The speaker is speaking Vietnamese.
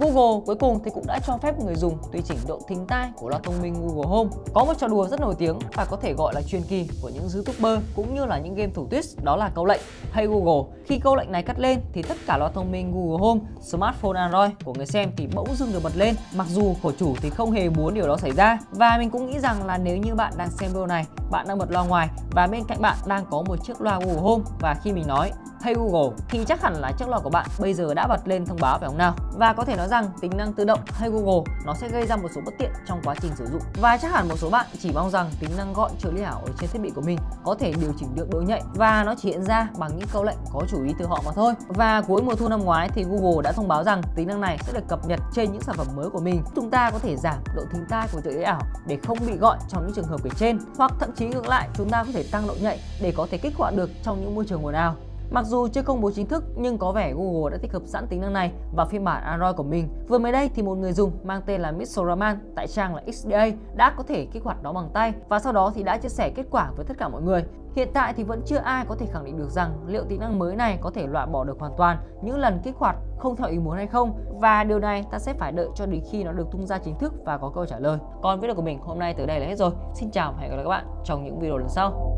Google cuối cùng thì cũng đã cho phép người dùng tùy chỉnh độ thính tai của loa thông minh Google Home. Có một trò đùa rất nổi tiếng và có thể gọi là truyền kỳ của những YouTuber cũng như là những game thủ twist đó là câu lệnh Hey Google. Khi câu lệnh này cắt lên thì tất cả loa thông minh Google Home, smartphone Android của người xem thì bỗng dưng được bật lên mặc dù khổ chủ thì không hề muốn điều đó xảy ra. Và mình cũng nghĩ rằng là nếu như bạn đang xem video này, bạn đang bật loa ngoài và bên cạnh bạn đang có một chiếc loa Google Home và khi mình nói Hey Google thì chắc hẳn là chiếc loa của bạn bây giờ đã bật lên thông báo, phải không nào? Và có thể nói rằng tính năng tự động Hey Google nó sẽ gây ra một số bất tiện trong quá trình sử dụng. Và chắc hẳn một số bạn chỉ mong rằng tính năng gọi trợ lý ảo ở trên thiết bị của mình có thể điều chỉnh được độ nhạy và nó chỉ hiện ra bằng những câu lệnh có chủ ý từ họ mà thôi. Và cuối mùa thu năm ngoái thì Google đã thông báo rằng tính năng này sẽ được cập nhật trên những sản phẩm mới của mình. Chúng ta có thể giảm độ thính tai của trợ lý ảo để không bị gọi trong những trường hợp kể trên, hoặc thậm chí ngược lại, chúng ta có thể tăng độ nhạy để có thể kích hoạt được trong những môi trường ồn ào Mặc dù chưa công bố chính thức, nhưng có vẻ Google đã tích hợp sẵn tính năng này vào phiên bản Android của mình. Vừa mới đây thì một người dùng mang tên là Mr. Rahman tại trang là XDA đã có thể kích hoạt nó bằng tay và sau đó thì đã chia sẻ kết quả với tất cả mọi người. Hiện tại thì vẫn chưa ai có thể khẳng định được rằng liệu tính năng mới này có thể loại bỏ được hoàn toàn những lần kích hoạt không theo ý muốn hay không và điều này ta sẽ phải đợi cho đến khi nó được tung ra chính thức và có câu trả lời. Còn video của mình hôm nay tới đây là hết rồi. Xin chào và hẹn gặp lại các bạn trong những video lần sau.